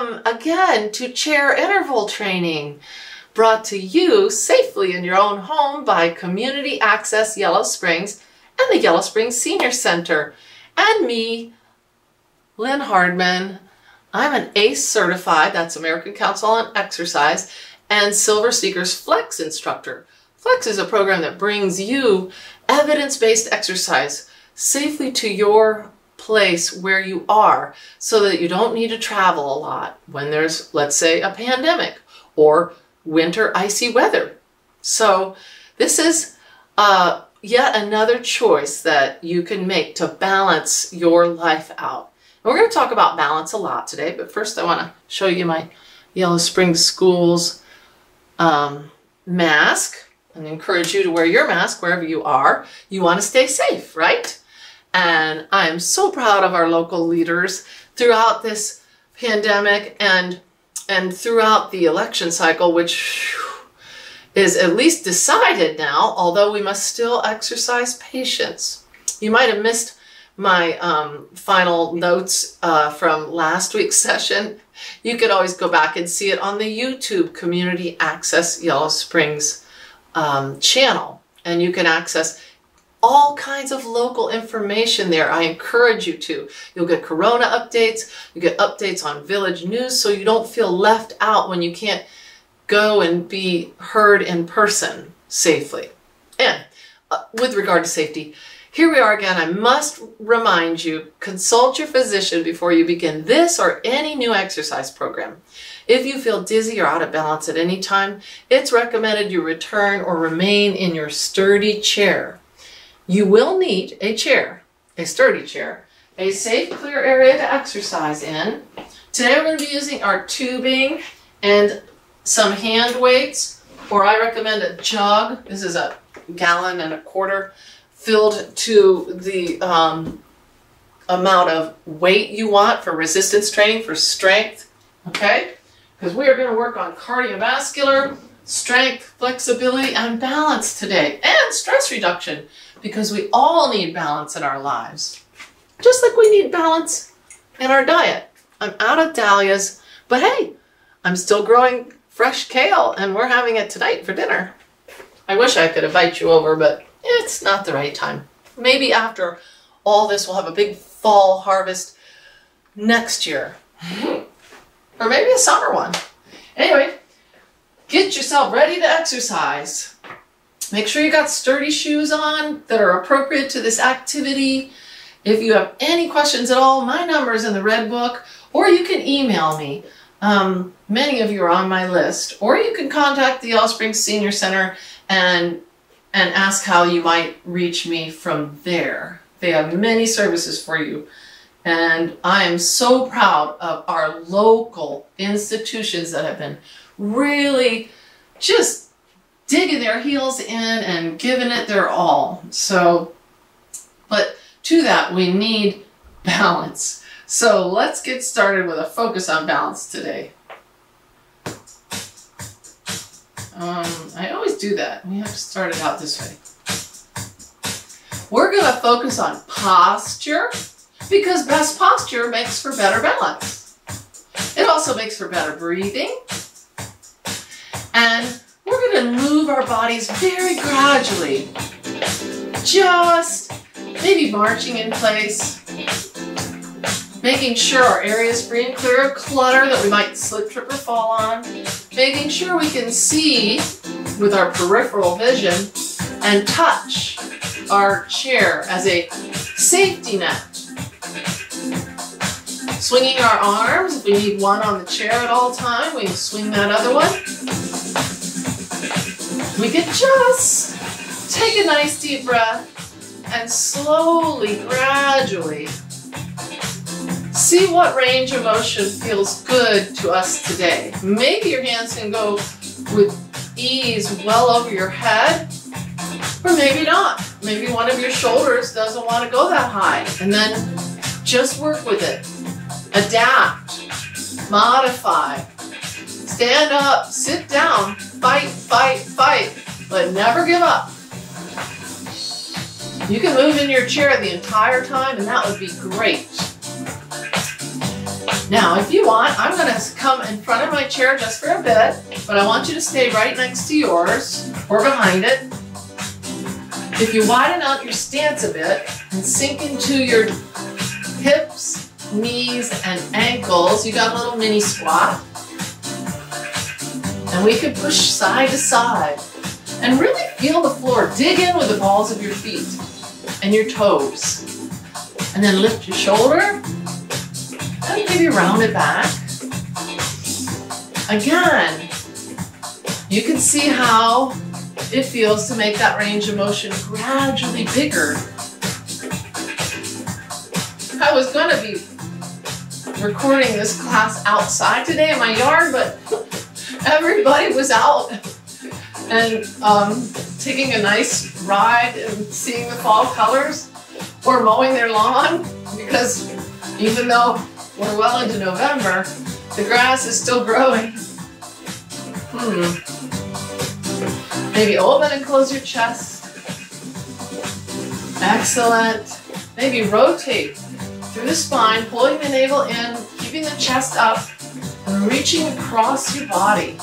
welcome again to chair interval training brought to you safely in your own home by Community Access Yellow Springs and the Yellow Springs Senior Center and me, Lynn Hardman. I'm an ACE certified, that's American Council on Exercise, and Silver Sneakers Flex instructor. Flex is a program that brings you evidence-based exercise safely to your place where you are so that you don't need to travel a lot when there's, let's say, a pandemic or winter icy weather. So this is uh, yet another choice that you can make to balance your life out. And we're going to talk about balance a lot today, but first I want to show you my Yellow Springs Schools um, mask and encourage you to wear your mask wherever you are. You want to stay safe, right? And I'm so proud of our local leaders throughout this pandemic and and throughout the election cycle, which is at least decided now, although we must still exercise patience. You might have missed my um, final notes uh, from last week's session. You could always go back and see it on the YouTube Community Access Yellow Springs um, channel. And you can access all kinds of local information there. I encourage you to. You'll get Corona updates, you get updates on village news so you don't feel left out when you can't go and be heard in person safely. And uh, with regard to safety, here we are again. I must remind you, consult your physician before you begin this or any new exercise program. If you feel dizzy or out of balance at any time, it's recommended you return or remain in your sturdy chair. You will need a chair, a sturdy chair, a safe, clear area to exercise in. Today we're going to be using our tubing and some hand weights, or I recommend a jug. This is a gallon and a quarter filled to the um, amount of weight you want for resistance training, for strength, okay? Because we are going to work on cardiovascular, strength, flexibility, and balance today, and stress reduction because we all need balance in our lives. Just like we need balance in our diet. I'm out of dahlias, but hey, I'm still growing fresh kale and we're having it tonight for dinner. I wish I could invite you over, but it's not the right time. Maybe after all this, we'll have a big fall harvest next year. or maybe a summer one. Anyway, get yourself ready to exercise. Make sure you got sturdy shoes on that are appropriate to this activity. If you have any questions at all, my number is in the red book, or you can email me. Um, many of you are on my list, or you can contact the Yellow Springs Senior Center and and ask how you might reach me from there. They have many services for you. And I am so proud of our local institutions that have been really just digging their heels in and giving it their all. So, but to that, we need balance. So let's get started with a focus on balance today. Um, I always do that. We have to start it out this way. We're going to focus on posture because best posture makes for better balance. It also makes for better breathing and to move our bodies very gradually. Just maybe marching in place. Making sure our area is free and clear of clutter that we might slip, trip, or fall on. Making sure we can see with our peripheral vision and touch our chair as a safety net. Swinging our arms, if we need one on the chair at all time, we swing that other one we can just take a nice deep breath and slowly, gradually see what range of motion feels good to us today. Maybe your hands can go with ease well over your head, or maybe not. Maybe one of your shoulders doesn't want to go that high, and then just work with it. Adapt, modify, stand up, sit down, fight, fight, fight, but never give up. You can move in your chair the entire time and that would be great. Now, if you want, I'm gonna come in front of my chair just for a bit, but I want you to stay right next to yours or behind it. If you widen out your stance a bit and sink into your hips, knees, and ankles, you got a little mini squat. And we could push side to side and really feel the floor. Dig in with the balls of your feet and your toes. And then lift your shoulder and maybe round it back. Again, you can see how it feels to make that range of motion gradually bigger. I was gonna be recording this class outside today in my yard, but everybody was out and um, taking a nice ride and seeing the fall colors or mowing their lawn because even though we're well into November, the grass is still growing. Hmm. Maybe open and close your chest. Excellent. Maybe rotate through the spine, pulling the navel in, keeping the chest up, reaching across your body.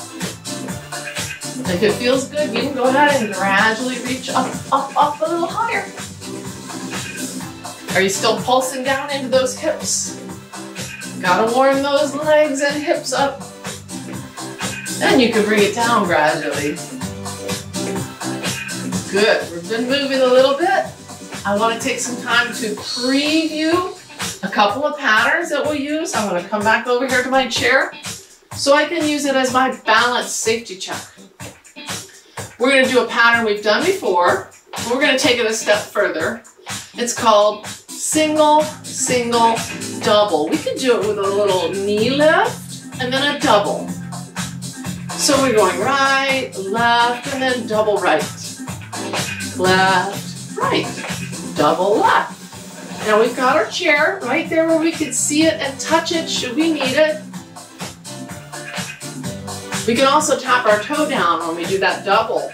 If it feels good, you can go ahead and gradually reach up, up, up a little higher. Are you still pulsing down into those hips? Gotta warm those legs and hips up. Then you can bring it down gradually. Good, we've been moving a little bit. I wanna take some time to preview a couple of patterns that we'll use. I'm gonna come back over here to my chair so I can use it as my balance safety check. We're gonna do a pattern we've done before. We're gonna take it a step further. It's called single, single, double. We could do it with a little knee lift and then a double. So we're going right, left, and then double right. Left, right, double left. Now we've got our chair right there where we can see it and touch it should we need it. We can also tap our toe down when we do that double.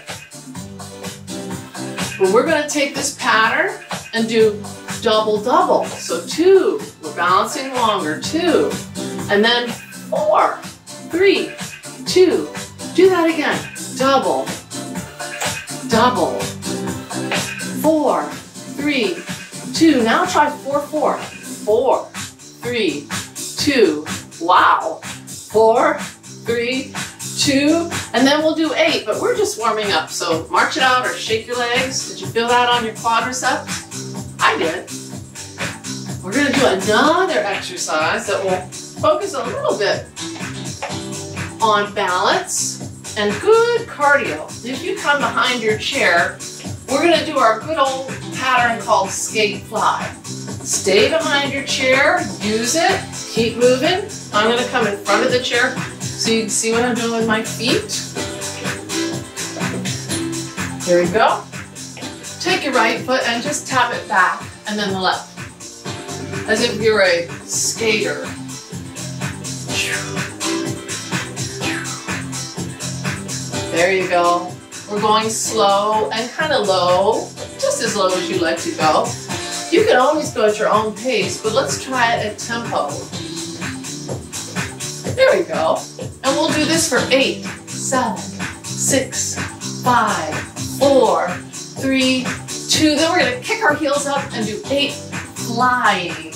But we're gonna take this pattern and do double double. So two, we're balancing longer, two. And then four, three, two. Do that again. Double, double, four, three, two. Now try four, four. Four, three, two. Wow. Four, three, two, and then we'll do eight, but we're just warming up. So march it out or shake your legs. Did you feel that on your quadriceps? I did. We're gonna do another exercise that will focus a little bit on balance and good cardio. If you come behind your chair, we're gonna do our good old pattern called skate fly. Stay behind your chair, use it, keep moving. I'm gonna come in front of the chair so you can see what I'm doing with my feet. Here we go. Take your right foot and just tap it back and then the left. As if you're a skater. There you go. We're going slow and kind of low, just as low as you like to go. You can always go at your own pace, but let's try it at tempo. There we go. And we'll do this for eight, seven, six, five, four, three, two. Then we're gonna kick our heels up and do eight flying.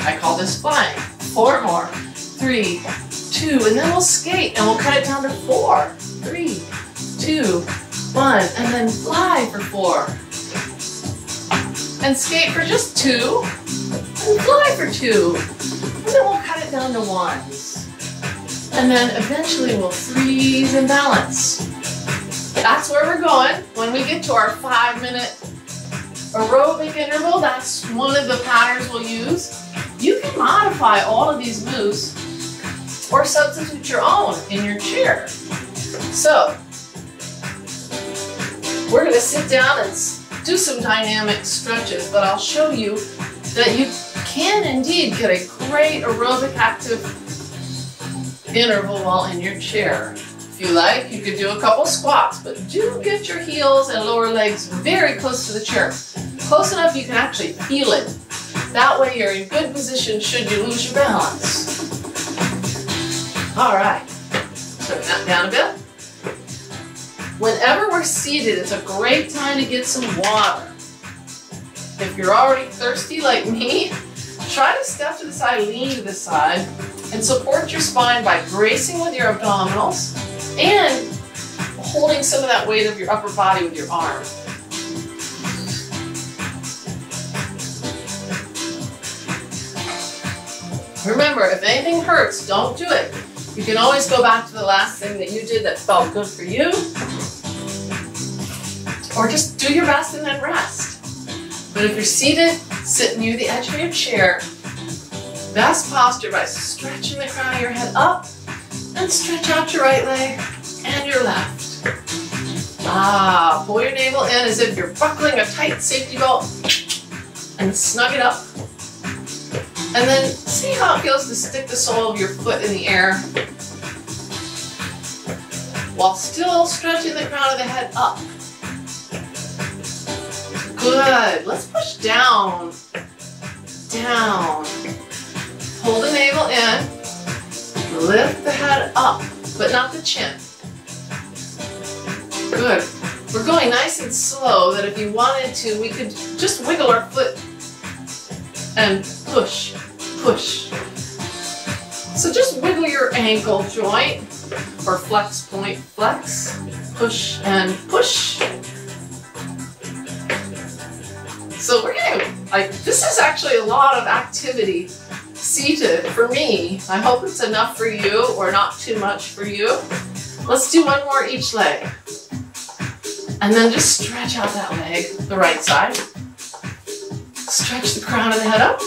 I call this flying. Four more, three, two, and then we'll skate and we'll cut it down to four, three, two, one, and then fly for four. And skate for just two, and fly for two. And then we'll cut it down to one. And then eventually we'll freeze and balance. That's where we're going. When we get to our five minute aerobic interval, that's one of the patterns we'll use. You can modify all of these moves or substitute your own in your chair. So, we're gonna sit down and do some dynamic stretches, but I'll show you that you can indeed get a great aerobic active interval while in your chair. If you like, you could do a couple squats, but do get your heels and lower legs very close to the chair. Close enough you can actually feel it. That way you're in good position should you lose your balance. All right, that down a bit. Whenever we're seated, it's a great time to get some water. If you're already thirsty like me, try to step to the side, lean to the side, and support your spine by bracing with your abdominals and holding some of that weight of your upper body with your arms. Remember, if anything hurts, don't do it. You can always go back to the last thing that you did that felt good for you. Or just do your best and then rest. But if you're seated, sit near the edge of your chair. Best posture by stretching the crown of your head up and stretch out your right leg and your left. Ah, pull your navel in as if you're buckling a tight safety belt and snug it up and then see how it feels to stick the sole of your foot in the air while still stretching the crown of the head up. Good. Let's push down. Down. Hold the navel in. Lift the head up, but not the chin. Good. We're going nice and slow that if you wanted to, we could just wiggle our foot and push, push. So just wiggle your ankle joint or flex point, flex, push and push. So we're getting, like, this is actually a lot of activity seated for me. I hope it's enough for you or not too much for you. Let's do one more each leg. And then just stretch out that leg, the right side. Stretch the crown of the head up.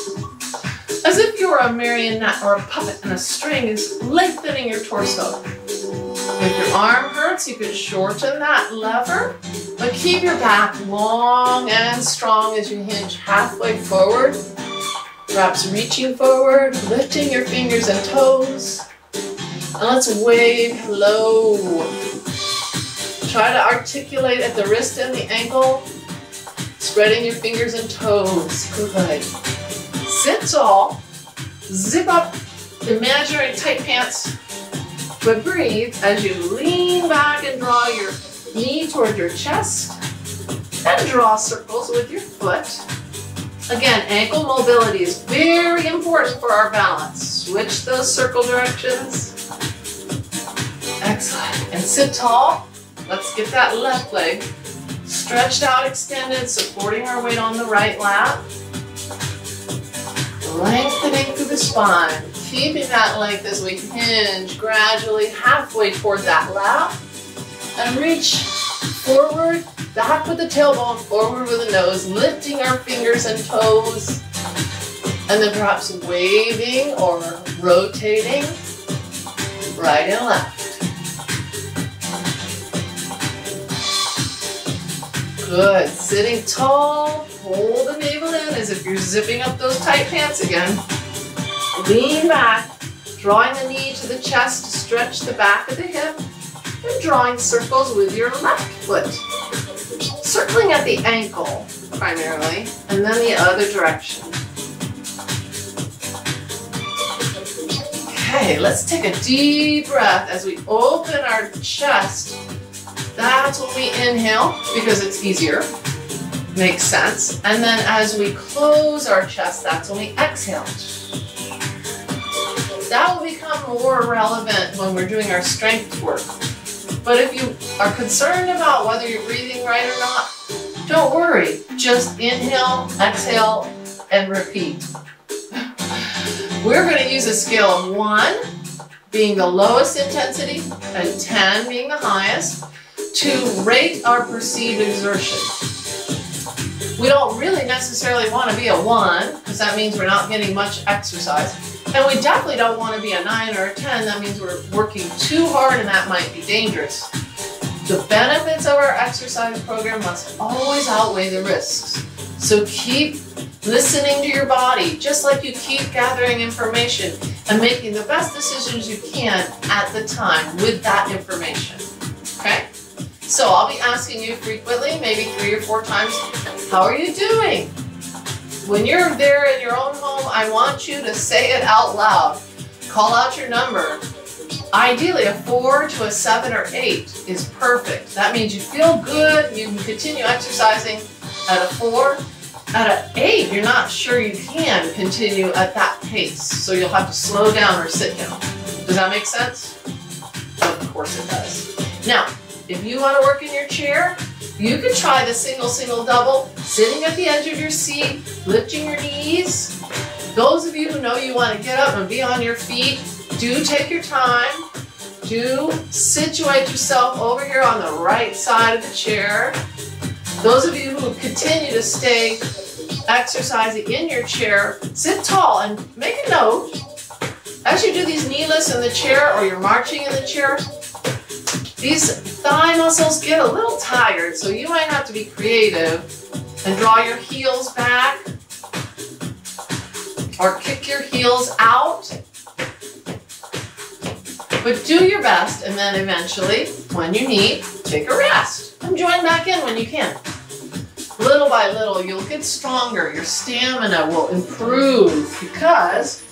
As if you were a marionette or a puppet and a string is lengthening your torso. If your arm hurts, you can shorten that lever, but keep your back long and strong as you hinge halfway forward. Perhaps reaching forward, lifting your fingers and toes. And let's wave hello. Try to articulate at the wrist and the ankle Spreading your fingers and toes. Good. Sit tall. Zip up imaginary tight pants. But breathe as you lean back and draw your knee toward your chest. And draw circles with your foot. Again, ankle mobility is very important for our balance. Switch those circle directions. Excellent. And sit tall. Let's get that left leg Stretched out, extended, supporting our weight on the right lap. Lengthening through the spine, keeping that length as we hinge gradually halfway toward that lat. And reach forward, back with the tailbone, forward with the nose, lifting our fingers and toes. And then perhaps waving or rotating right and left. Good. Sitting tall. Hold the navel in as if you're zipping up those tight pants again. Lean back, drawing the knee to the chest stretch the back of the hip, and drawing circles with your left foot. Circling at the ankle, primarily, and then the other direction. Okay, let's take a deep breath as we open our chest that's when we inhale because it's easier. Makes sense. And then as we close our chest, that's when we exhale. That will become more relevant when we're doing our strength work. But if you are concerned about whether you're breathing right or not, don't worry. Just inhale, exhale, and repeat. We're going to use a scale of 1 being the lowest intensity and 10 being the highest to rate our perceived exertion. We don't really necessarily want to be a 1, because that means we're not getting much exercise. And we definitely don't want to be a 9 or a 10, that means we're working too hard and that might be dangerous. The benefits of our exercise program must always outweigh the risks. So keep listening to your body, just like you keep gathering information and making the best decisions you can at the time with that information. Okay? So I'll be asking you frequently, maybe three or four times, how are you doing? When you're there in your own home, I want you to say it out loud. Call out your number. Ideally, a four to a seven or eight is perfect. That means you feel good, you can continue exercising at a four. At an eight, you're not sure you can continue at that pace, so you'll have to slow down or sit down. Does that make sense? Of course it does. Now, if you want to work in your chair, you can try the single, single, double, sitting at the edge of your seat, lifting your knees. Those of you who know you want to get up and be on your feet, do take your time. Do situate yourself over here on the right side of the chair. Those of you who continue to stay exercising in your chair, sit tall and make a note. As you do these knee lifts in the chair or you're marching in the chair, these thigh muscles get a little tired, so you might have to be creative and draw your heels back or kick your heels out. But do your best and then eventually, when you need, take a rest and join back in when you can. Little by little, you'll get stronger. Your stamina will improve because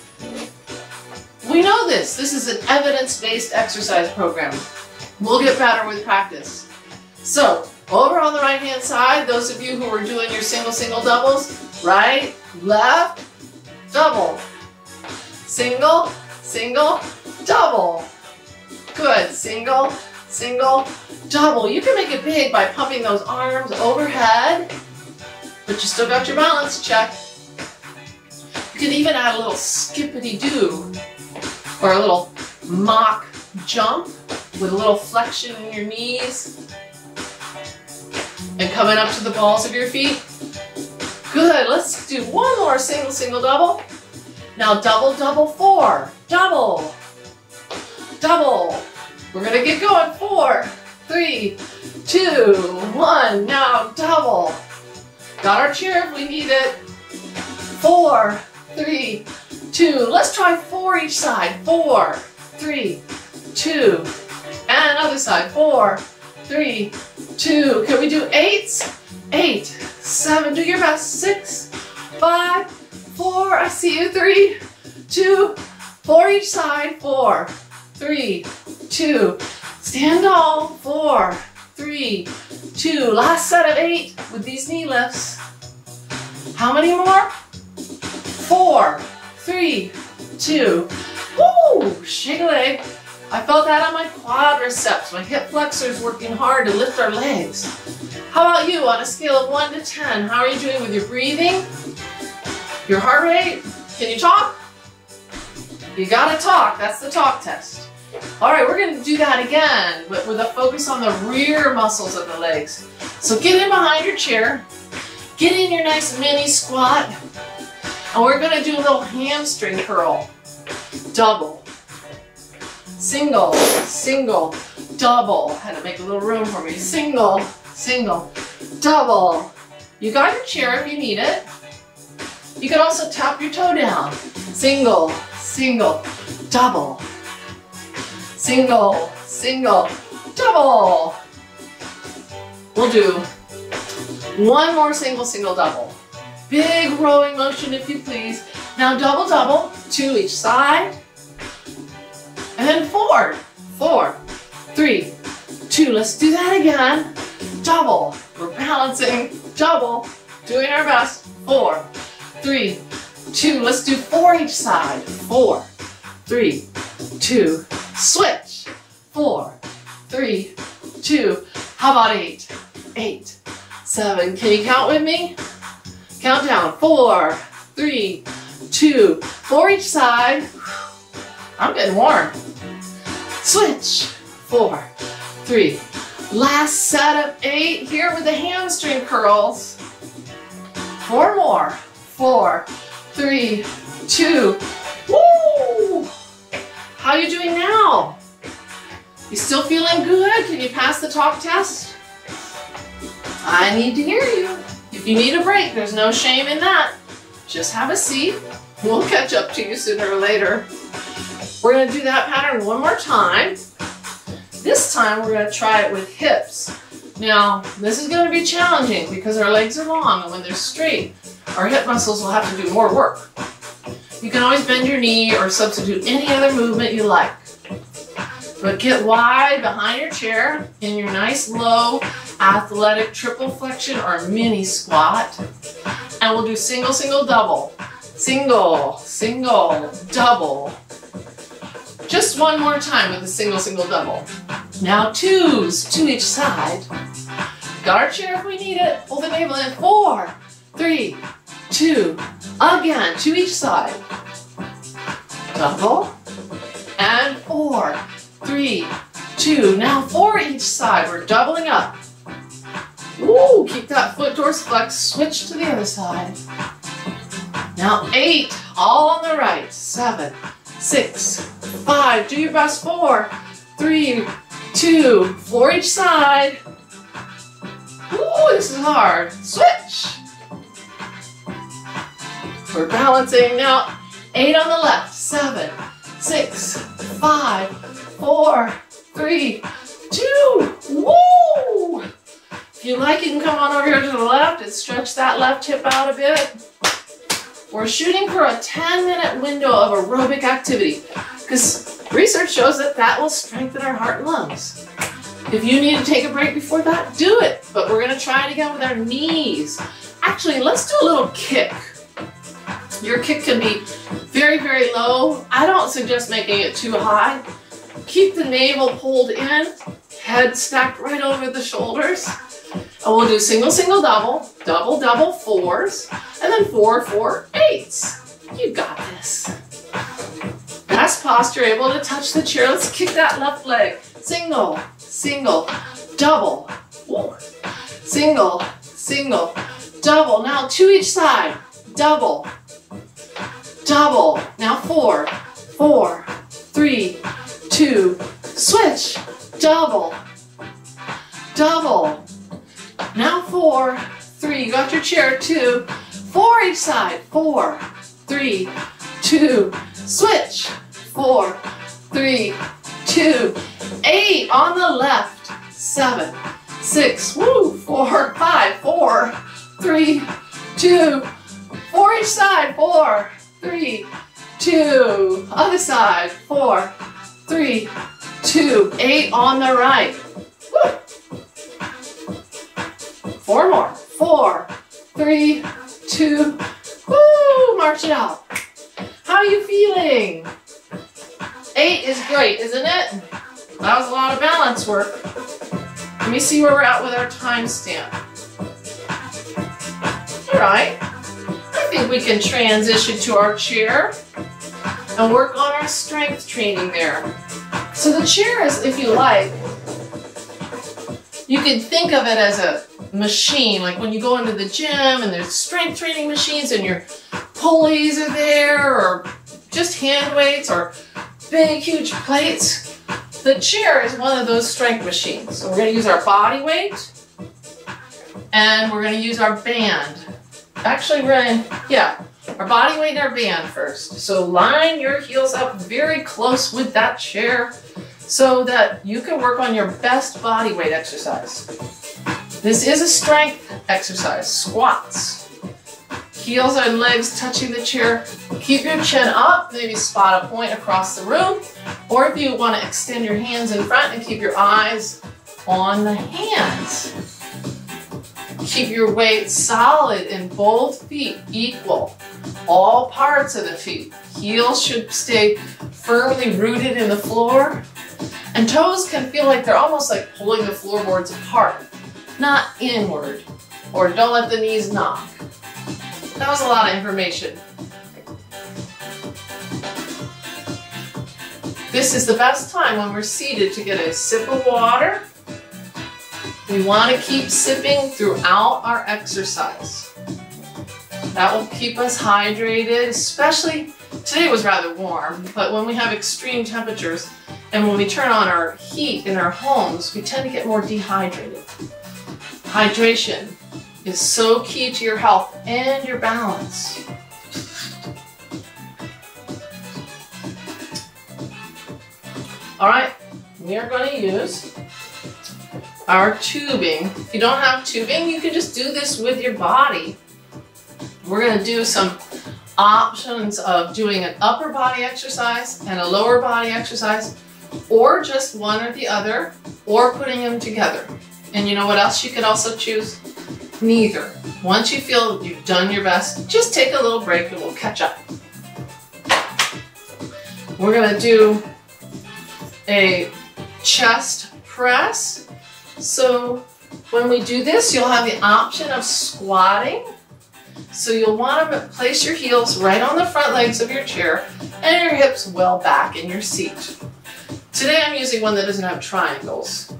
we know this. This is an evidence-based exercise program. We'll get better with practice. So, over on the right-hand side, those of you who are doing your single, single doubles, right, left, double, single, single, double. Good, single, single, double. You can make it big by pumping those arms overhead, but you still got your balance check. You can even add a little skippity-doo or a little mock jump with a little flexion in your knees and coming up to the balls of your feet. Good, let's do one more single, single, double. Now double, double, four, double, double. We're gonna get going, four, three, two, one. Now double. Got our chair if we need it. Four, three, two. Let's try four each side. Four, three, two, and other side. Four, three, two. Can we do eights? Eight, seven. Do your best. Six, five, four. I see you. Three, two, four each side. Four, three, two. Stand tall. Four, three, two. Last set of eight with these knee lifts. How many more? Four, three, two. Woo! Shake a leg. I felt that on my quadriceps. My hip flexors working hard to lift our legs. How about you on a scale of 1 to 10? How are you doing with your breathing? Your heart rate? Can you talk? You gotta talk. That's the talk test. All right, we're gonna do that again, but with a focus on the rear muscles of the legs. So get in behind your chair, get in your nice mini squat, and we're gonna do a little hamstring curl. Double, single, single, double. Had to make a little room for me. Single, single, double. You got your chair if you need it. You can also tap your toe down. Single, single, double. Single, single, double. We'll do one more single, single, double. Big rowing motion if you please. Now double, double, two each side. And then forward. Four, three, two. Let's do that again. Double. We're balancing. Double. Doing our best. Four, three, two. Let's do four each side. Four, three, two. Switch. Four, three, two. How about eight? Eight, seven. Can you count with me? Count down. Four, three, two. Four each side. I'm getting warm. Switch. Four, three. Last set of eight here with the hamstring curls. Four more. Four, three, two. Woo! How are you doing now? You still feeling good? Can you pass the talk test? I need to hear you. If you need a break, there's no shame in that. Just have a seat. We'll catch up to you sooner or later. We're gonna do that pattern one more time. This time we're gonna try it with hips. Now, this is gonna be challenging because our legs are long and when they're straight, our hip muscles will have to do more work. You can always bend your knee or substitute any other movement you like. But get wide behind your chair in your nice low athletic triple flexion or mini squat. And we'll do single, single, double. Single, single, double. One more time with a single, single, double. Now twos, to each side. Guard chair if we need it. Pull the navel in. Four, three, two, again, to each side. Double, and four, three, two. Now four each side. We're doubling up. Woo, keep that foot dorsiflex. Switch to the other side. Now eight, all on the right. Seven, six, five. Do your best. Four, three, two, four each side. Ooh, this is hard. Switch. We're balancing now. Eight on the left. Seven, six, five, four, three, two. Woo! If you like, you can come on over here to the left and stretch that left hip out a bit. We're shooting for a 10 minute window of aerobic activity because research shows that that will strengthen our heart and lungs. If you need to take a break before that, do it. But we're gonna try it again with our knees. Actually, let's do a little kick. Your kick can be very, very low. I don't suggest making it too high. Keep the navel pulled in, head stacked right over the shoulders. And we'll do single, single, double, double, double, fours, and then four, four, eights. You got this. Last posture, able to touch the chair. Let's kick that left leg. Single, single, double, single, single, double. Now two each side, double, double. Now four, four, three, two, switch, double, double. Now four, three, you got your chair, two, four each side, four, three, two, switch, four, three, two, eight on the left, seven, six, woo, four, five, four, three, two, four each side, four, three, two, other side, four, three, two, eight on the right. Four more, four, three, two, woo, march it out. How are you feeling? Eight is great, isn't it? That was a lot of balance work. Let me see where we're at with our time stamp. All right. I think we can transition to our chair and work on our strength training there. So the chair is, if you like, you can think of it as a machine, like when you go into the gym and there's strength training machines and your pulleys are there or just hand weights or big huge plates. The chair is one of those strength machines. So we're gonna use our body weight and we're gonna use our band. Actually, we're gonna, yeah, our body weight and our band first. So line your heels up very close with that chair so that you can work on your best body weight exercise. This is a strength exercise, squats. Heels and legs touching the chair. Keep your chin up, maybe spot a point across the room. Or if you want to extend your hands in front and keep your eyes on the hands. Keep your weight solid in both feet, equal. All parts of the feet. Heels should stay firmly rooted in the floor. And toes can feel like they're almost like pulling the floorboards apart, not inward. Or don't let the knees knock. That was a lot of information. This is the best time when we're seated to get a sip of water. We want to keep sipping throughout our exercise. That will keep us hydrated, especially today was rather warm, but when we have extreme temperatures and when we turn on our heat in our homes, we tend to get more dehydrated. Hydration is so key to your health and your balance. All right, we are going to use our tubing. If you don't have tubing, you can just do this with your body. We're going to do some options of doing an upper body exercise and a lower body exercise. Or just one or the other, or putting them together. And you know what else you could also choose? Neither. Once you feel you've done your best, just take a little break and we'll catch up. We're gonna do a chest press. So when we do this, you'll have the option of squatting. So you'll want to place your heels right on the front legs of your chair and your hips well back in your seat. Today I'm using one that doesn't have triangles,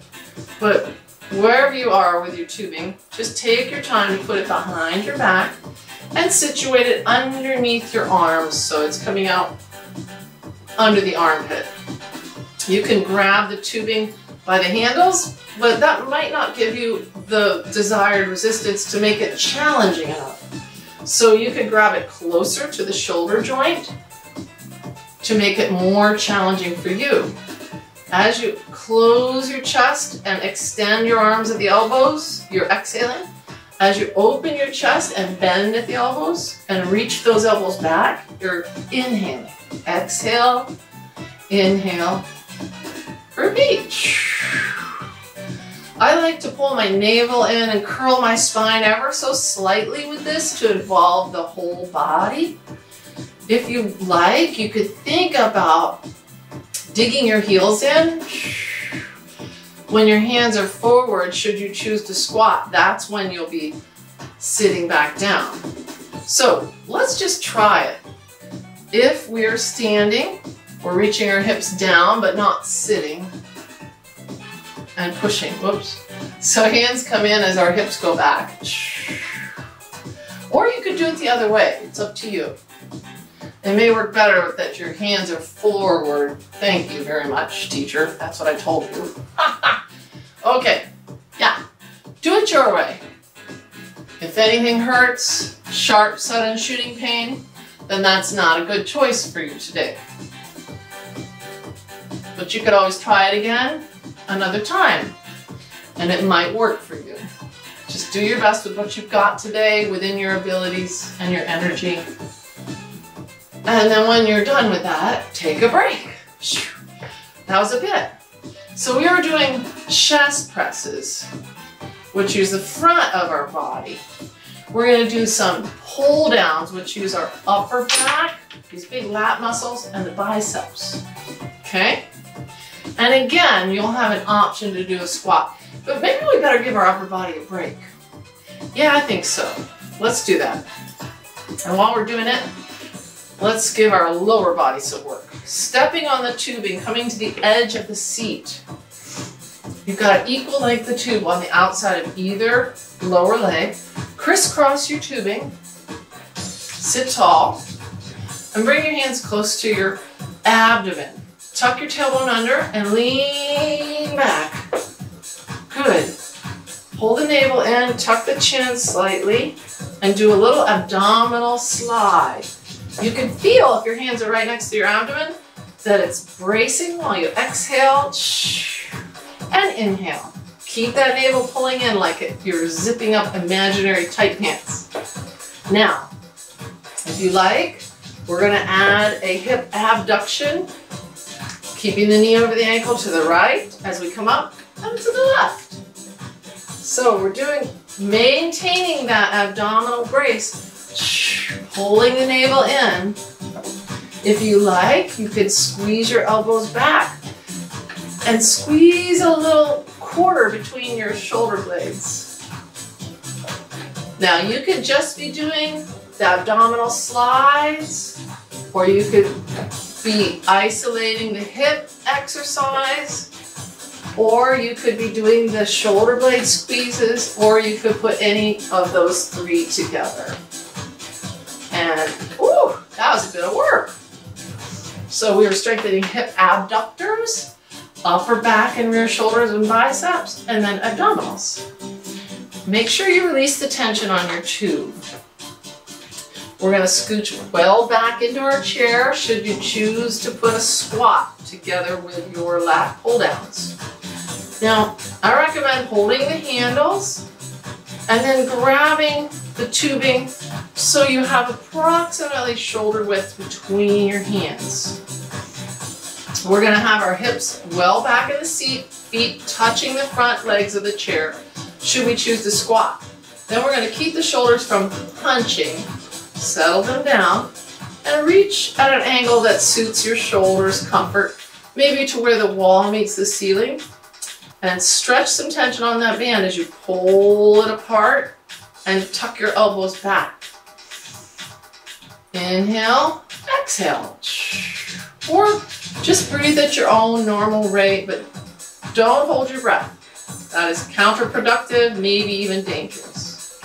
but wherever you are with your tubing, just take your time to put it behind your back and situate it underneath your arms so it's coming out under the armpit. You can grab the tubing by the handles, but that might not give you the desired resistance to make it challenging enough. So you could grab it closer to the shoulder joint to make it more challenging for you. As you close your chest and extend your arms at the elbows, you're exhaling. As you open your chest and bend at the elbows and reach those elbows back, you're inhaling. Exhale, inhale, repeat. I like to pull my navel in and curl my spine ever so slightly with this to involve the whole body. If you like, you could think about digging your heels in. When your hands are forward, should you choose to squat, that's when you'll be sitting back down. So let's just try it. If we're standing, we're reaching our hips down but not sitting and pushing. Whoops. So hands come in as our hips go back. Or you could do it the other way. It's up to you. It may work better that your hands are forward. Thank you very much, teacher. That's what I told you. okay, yeah, do it your way. If anything hurts, sharp, sudden shooting pain, then that's not a good choice for you today. But you could always try it again another time, and it might work for you. Just do your best with what you've got today within your abilities and your energy. And then when you're done with that, take a break. That was a bit. So we are doing chest presses, which use the front of our body. We're gonna do some pull downs, which use our upper back, these big lat muscles, and the biceps, okay? And again, you'll have an option to do a squat, but maybe we better give our upper body a break. Yeah, I think so. Let's do that. And while we're doing it, Let's give our lower body some work. Stepping on the tubing, coming to the edge of the seat. You've got equal length the tube on the outside of either lower leg. Crisscross your tubing. Sit tall. And bring your hands close to your abdomen. Tuck your tailbone under and lean back. Good. Pull the navel in, tuck the chin slightly, and do a little abdominal slide. You can feel, if your hands are right next to your abdomen, that it's bracing while you exhale and inhale. Keep that navel pulling in like you're zipping up imaginary tight pants. Now, if you like, we're gonna add a hip abduction, keeping the knee over the ankle to the right as we come up and to the left. So we're doing, maintaining that abdominal brace pulling the navel in. If you like, you could squeeze your elbows back and squeeze a little quarter between your shoulder blades. Now you could just be doing the abdominal slides or you could be isolating the hip exercise or you could be doing the shoulder blade squeezes or you could put any of those three together. And, ooh, that was a bit of work. So we were strengthening hip abductors, upper back and rear shoulders and biceps, and then abdominals. Make sure you release the tension on your tube. We're gonna scooch well back into our chair should you choose to put a squat together with your lat pull downs. Now, I recommend holding the handles and then grabbing the tubing so you have approximately shoulder width between your hands. We're gonna have our hips well back in the seat, feet touching the front legs of the chair, should we choose to squat. Then we're gonna keep the shoulders from punching, settle them down, and reach at an angle that suits your shoulders comfort, maybe to where the wall meets the ceiling. And stretch some tension on that band as you pull it apart and tuck your elbows back. Inhale, exhale. Or just breathe at your own normal rate, but don't hold your breath. That is counterproductive, maybe even dangerous.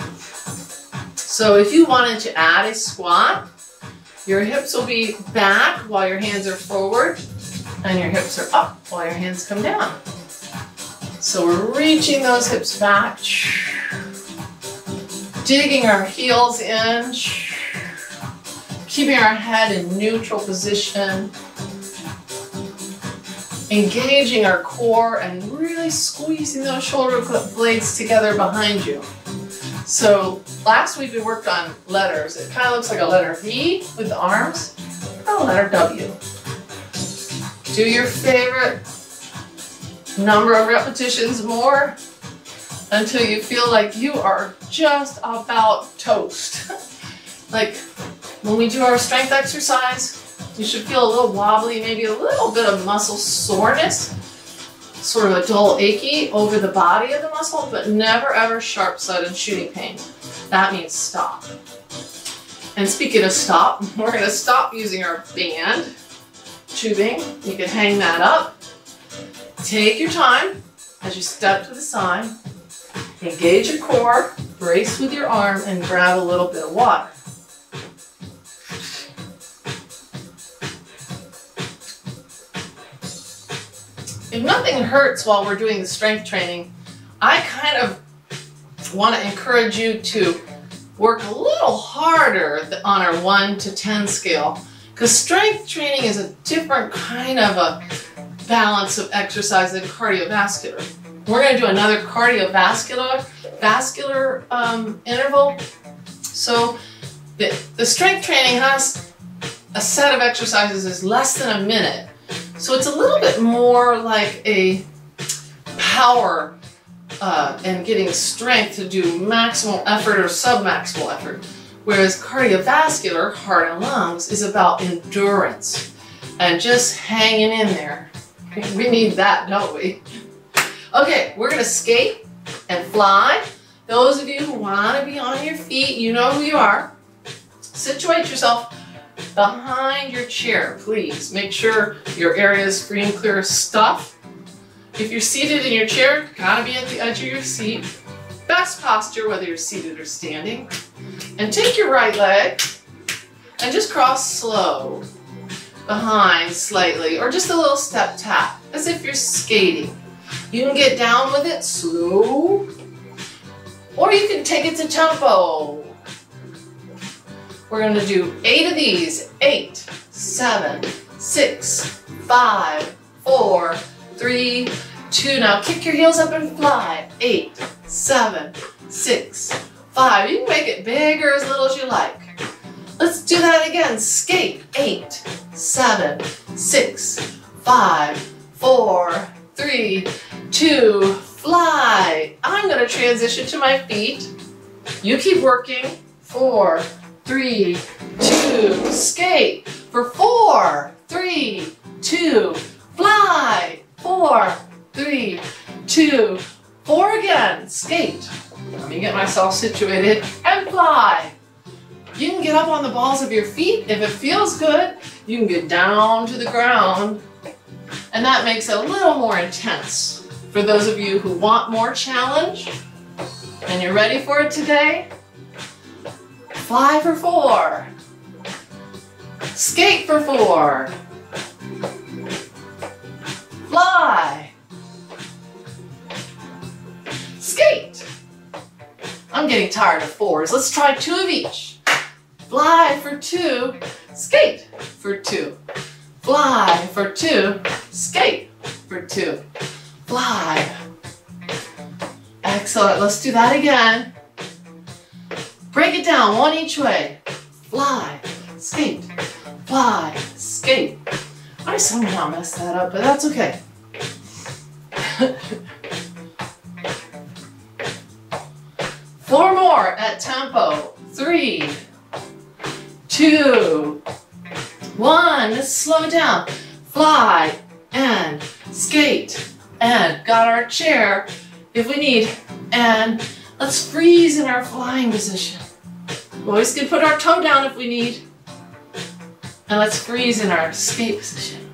So if you wanted to add a squat, your hips will be back while your hands are forward, and your hips are up while your hands come down. So we're reaching those hips back, digging our heels in, keeping our head in neutral position, engaging our core and really squeezing those shoulder blades together behind you. So last week we worked on letters. It kind of looks like a letter V with the arms, a letter W. Do your favorite number of repetitions more until you feel like you are just about toast. like when we do our strength exercise, you should feel a little wobbly, maybe a little bit of muscle soreness, sort of a dull achy over the body of the muscle, but never ever sharp sudden shooting pain. That means stop. And speaking of stop, we're gonna stop using our band tubing. You can hang that up. Take your time as you step to the side. Engage your core, brace with your arm, and grab a little bit of water. If nothing hurts while we're doing the strength training, I kind of want to encourage you to work a little harder on our 1 to 10 scale because strength training is a different kind of a balance of exercise than cardiovascular. We're going to do another cardiovascular vascular um, interval. So the, the strength training has a set of exercises is less than a minute so it's a little bit more like a power uh, and getting strength to do maximal effort or submaximal effort. Whereas cardiovascular, heart and lungs, is about endurance and just hanging in there. We need that, don't we? Okay, we're gonna skate and fly. Those of you who wanna be on your feet, you know who you are. Situate yourself behind your chair, please. Make sure your area is free and clear of stuff. If you're seated in your chair, gotta be at the edge of your seat. Best posture, whether you're seated or standing. And take your right leg and just cross slow behind slightly, or just a little step tap, as if you're skating. You can get down with it slow, or you can take it to tempo. We're going to do eight of these. Eight, seven, six, five, four, three, two. Now kick your heels up and fly. Eight, seven, six, five. You can make it big or as little as you like. Let's do that again. Skate. Eight, seven, six, five, four, three, two, fly. I'm going to transition to my feet. You keep working. Four, three, two, skate. For four, three, two, fly. Four, three, two, four again, skate. Let me get myself situated and fly. You can get up on the balls of your feet. If it feels good, you can get down to the ground. And that makes it a little more intense. For those of you who want more challenge and you're ready for it today, Fly for four. Skate for four. Fly. Skate. I'm getting tired of fours. Let's try two of each. Fly for two. Skate for two. Fly for two. Skate for two. Fly. Excellent. Let's do that again. Down, one each way. Fly, skate, fly, skate, I somehow messed that up, but that's okay. Four more at tempo. Three, two, one. Let's slow it down. Fly and skate and got our chair if we need. And let's freeze in our flying position. We always can put our toe down if we need. And let's freeze in our skate position.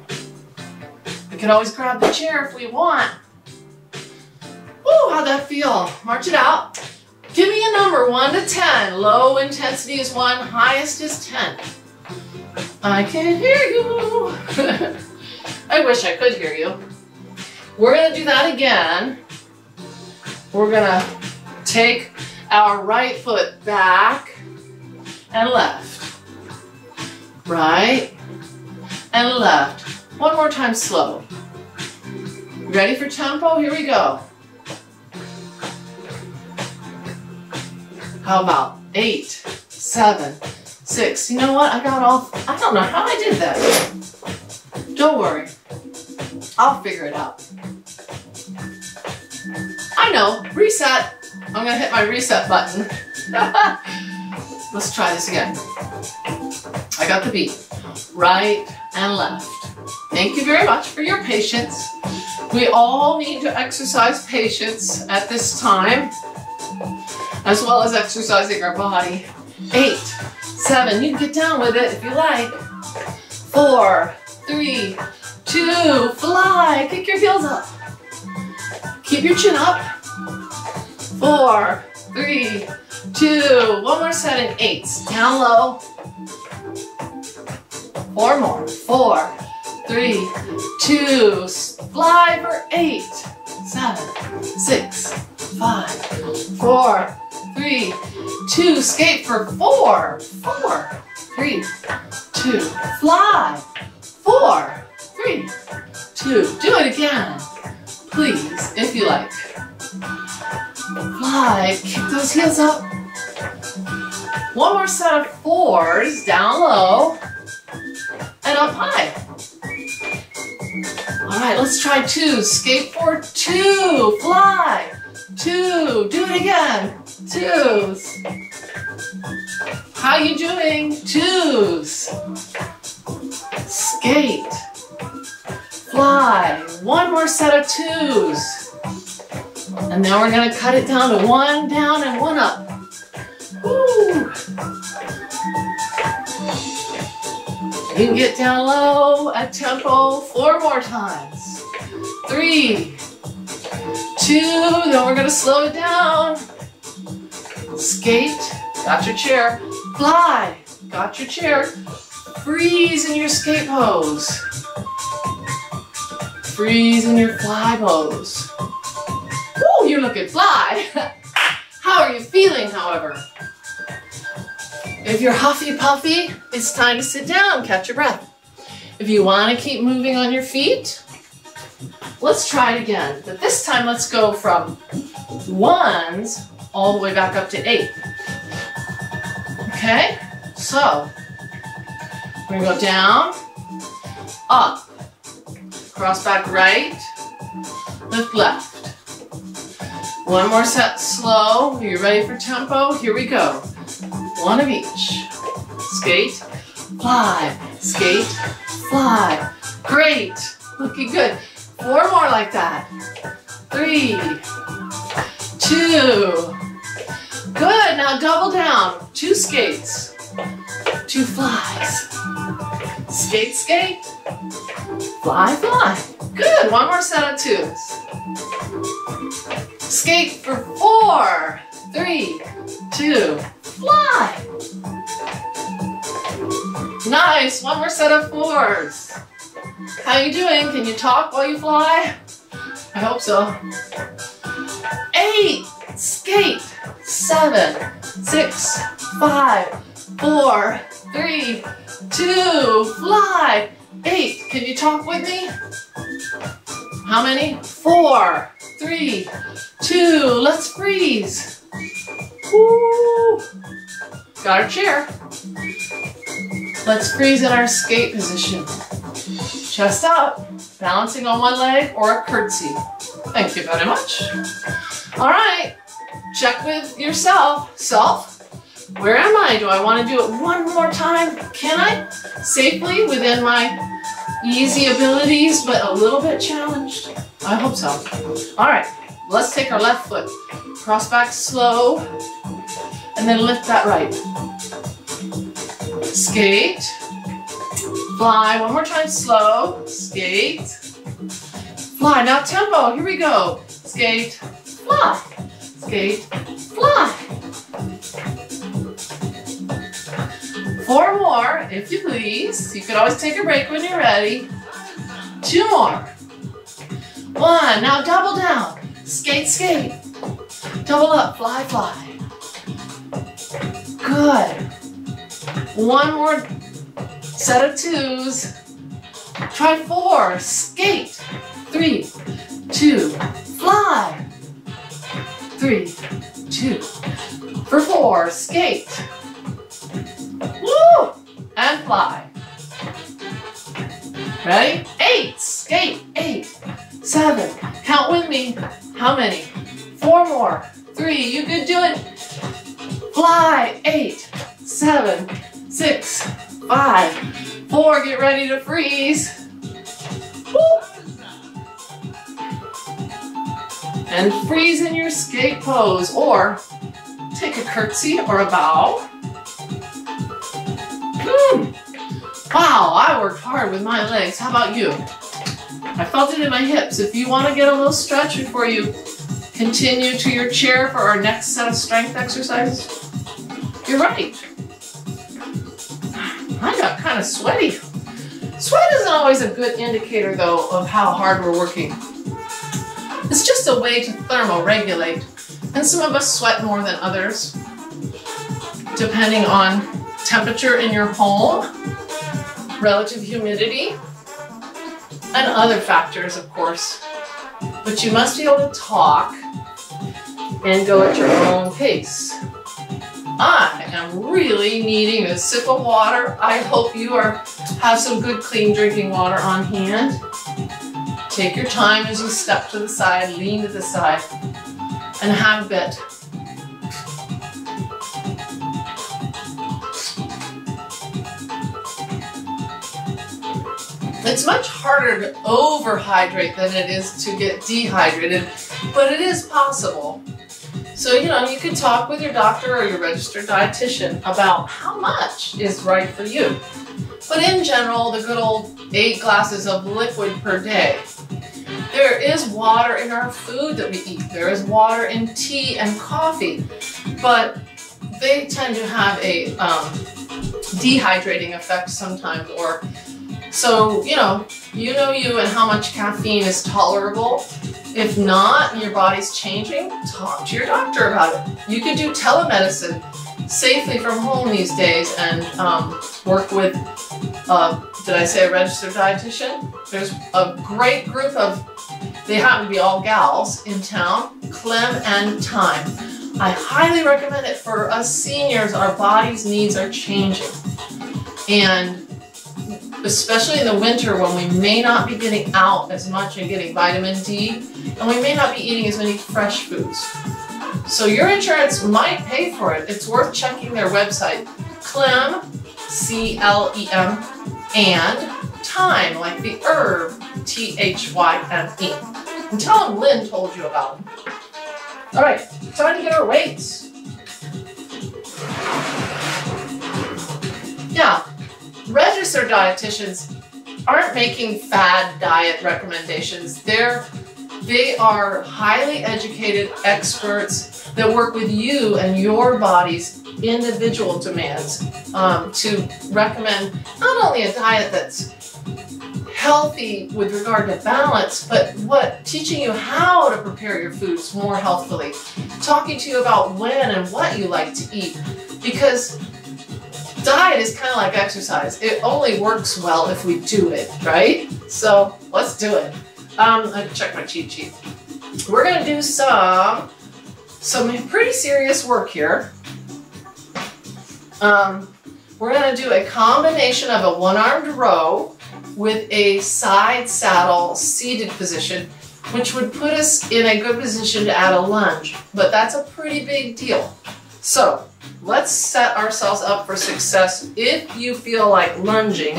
We can always grab the chair if we want. Ooh, how'd that feel? March it out. Give me a number, 1 to 10. Low intensity is 1, highest is 10. I can't hear you. I wish I could hear you. We're to do that again. We're to take our right foot back and left. Right and left. One more time slow. Ready for tempo? Here we go. How about eight, seven, six? You know what? I got all, I don't know how I did that. Don't worry. I'll figure it out. I know, reset. I'm gonna hit my reset button. Let's try this again. I got the beat. Right and left. Thank you very much for your patience. We all need to exercise patience at this time as well as exercising our body. Eight, seven, you can get down with it if you like. Four, three, two, fly, kick your heels up. Keep your chin up. Four, three, two, one more set in eights, down low. Four more, four, three, two, fly for eight, seven, six, five, four, three, two, skate for four, four, three, two, fly, four, three, two, do it again, please, if you like. Fly, kick those heels up. One more set of fours, down low, and up high. All right, let's try two. Skateboard two, fly, two, do it again twos. How you doing? Twos. Skate. Fly. One more set of twos. And now we're gonna cut it down to one down and one up. You can get down low at tempo four more times. Three, two, then we're gonna slow it down. Skate, got your chair. Fly, got your chair. Freeze in your skate pose. Freeze in your fly pose. Woo, you're looking fly. How are you feeling, however? If you're huffy puffy, it's time to sit down, catch your breath. If you want to keep moving on your feet, let's try it again. But this time, let's go from ones all the way back up to eight. Okay, so we're gonna go down, up, cross back right, lift left. One more set slow. Are you ready for tempo? Here we go. One of each. Skate, fly, skate, fly. Great, looking good. Four more like that. Three, two, Good, now double down. Two skates. Two flies. Skate, skate. Fly, fly. Good, one more set of twos. Skate for four, three, two, fly. Nice, one more set of fours. How you doing? Can you talk while you fly? I hope so. Eight, skate seven, six, five, four, three, two, fly. Eight, can you talk with me? How many? Four, three, two, let's freeze. Woo. Got our chair. Let's freeze in our skate position. chest up, balancing on one leg or a curtsy. Thank you very much. All right, check with yourself. Self, where am I? Do I want to do it one more time? Can I? Safely within my easy abilities, but a little bit challenged? I hope so. All right, let's take our left foot. Cross back slow, and then lift that right. Skate. Fly, one more time, slow. Skate. Fly, now tempo, here we go. Skate, fly. Skate, fly. Four more, if you please. You can always take a break when you're ready. Two more. One, now double down. Skate, skate. Double up, fly, fly. Good. One more set of twos. Try four, skate. Three, two, fly. Three, two. For four, skate. Woo! And fly. Ready? Eight, skate, eight, seven. Count with me. How many? Four more. Three, you could do it. Fly, eight, seven, six, five, four. Get ready to freeze. Woo! And freeze in your skate pose or take a curtsy or a bow. Hmm. Wow, I worked hard with my legs. How about you? I felt it in my hips. If you want to get a little stretch before you continue to your chair for our next set of strength exercises, you're right. I got kind of sweaty. Sweat isn't always a good indicator though of how hard we're working. It's just a way to thermoregulate. And some of us sweat more than others, depending on temperature in your home, relative humidity, and other factors, of course. But you must be able to talk and go at your own pace. I am really needing a sip of water. I hope you are have some good clean drinking water on hand. Take your time as you step to the side, lean to the side, and have a bit. It's much harder to overhydrate than it is to get dehydrated, but it is possible. So, you know, you can talk with your doctor or your registered dietitian about how much is right for you. But in general, the good old eight glasses of liquid per day. There is water in our food that we eat. There is water in tea and coffee, but they tend to have a um, dehydrating effect sometimes or so, you know, you know you and how much caffeine is tolerable. If not, your body's changing, talk to your doctor about it. You could do telemedicine safely from home these days and um, work with, uh, did I say a registered dietitian? There's a great group of, they happen to be all gals in town, Clem and Thyme. I highly recommend it for us seniors. Our body's needs are changing. And especially in the winter when we may not be getting out as much and getting vitamin D, and we may not be eating as many fresh foods. So your insurance might pay for it. It's worth checking their website, Clem, C-L-E-M, and Thyme, like the herb, T-H-Y-M-E. And tell them Lynn told you about them. All right, time to get our weights. Yeah, registered dietitians aren't making fad diet recommendations. They're they are highly educated experts that work with you and your body's individual demands um, to recommend not only a diet that's healthy with regard to balance, but what teaching you how to prepare your foods more healthfully, talking to you about when and what you like to eat, because diet is kind of like exercise. It only works well if we do it, right? So let's do it. Um, let me check my cheat sheet. We're gonna do some, some pretty serious work here. Um, we're gonna do a combination of a one-armed row with a side saddle seated position, which would put us in a good position to add a lunge, but that's a pretty big deal. So let's set ourselves up for success if you feel like lunging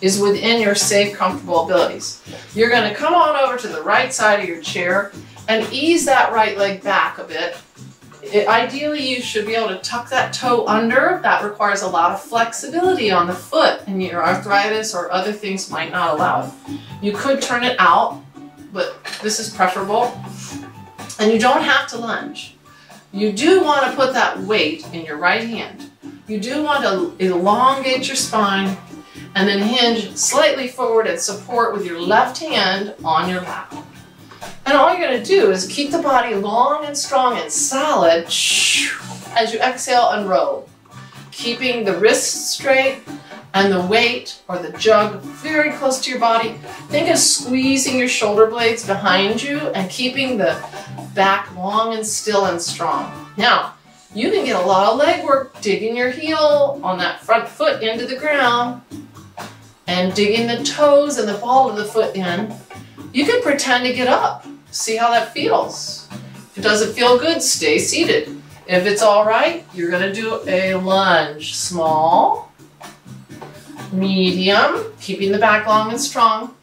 is within your safe, comfortable abilities. You're gonna come on over to the right side of your chair and ease that right leg back a bit. It, ideally, you should be able to tuck that toe under. That requires a lot of flexibility on the foot and your arthritis or other things might not allow it. You could turn it out, but this is preferable. And you don't have to lunge. You do want to put that weight in your right hand. You do want to elongate your spine and then hinge slightly forward and support with your left hand on your lap. And all you're going to do is keep the body long and strong and solid as you exhale and roll, keeping the wrists straight and the weight or the jug very close to your body. Think of squeezing your shoulder blades behind you and keeping the back long and still and strong. Now, you can get a lot of leg work digging your heel on that front foot into the ground and digging the toes and the ball of the foot in. You can pretend to get up See how that feels. If it doesn't feel good, stay seated. If it's all right, you're gonna do a lunge. Small, medium, keeping the back long and strong,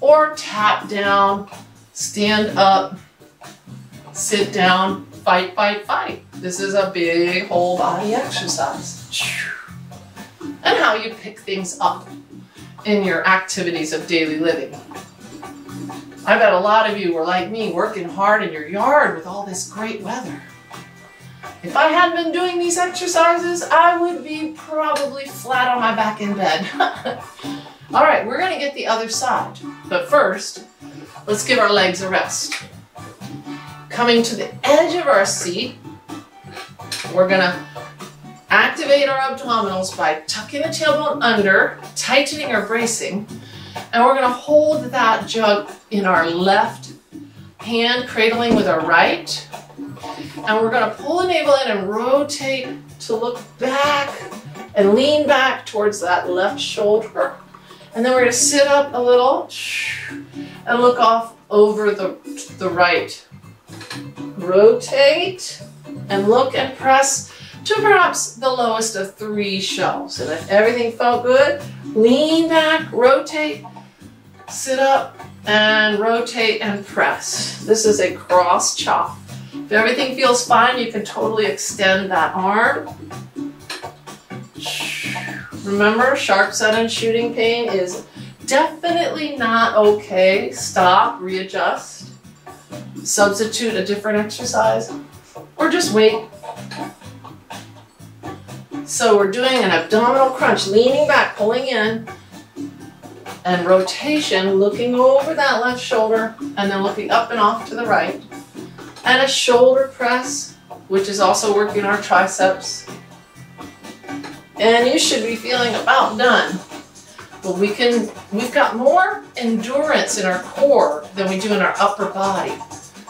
or tap down, stand up, sit down, fight, fight, fight. This is a big whole body exercise. And how you pick things up in your activities of daily living. I bet a lot of you were like me, working hard in your yard with all this great weather. If I hadn't been doing these exercises, I would be probably flat on my back in bed. all right, we're gonna get the other side. But first, let's give our legs a rest. Coming to the edge of our seat, we're gonna activate our abdominals by tucking the tailbone under, tightening or bracing, and we're gonna hold that jug in our left hand, cradling with our right. And we're gonna pull the navel in and rotate to look back and lean back towards that left shoulder. And then we're gonna sit up a little and look off over the, the right. Rotate and look and press to perhaps the lowest of three shelves. And if everything felt good, lean back, rotate, sit up, and rotate and press. This is a cross chop. If everything feels fine, you can totally extend that arm. Remember, sharp sudden shooting pain is definitely not okay. Stop, readjust, substitute a different exercise, or just wait. So we're doing an abdominal crunch, leaning back, pulling in, and rotation, looking over that left shoulder and then looking up and off to the right. And a shoulder press, which is also working our triceps. And you should be feeling about done. But we can, we've got more endurance in our core than we do in our upper body.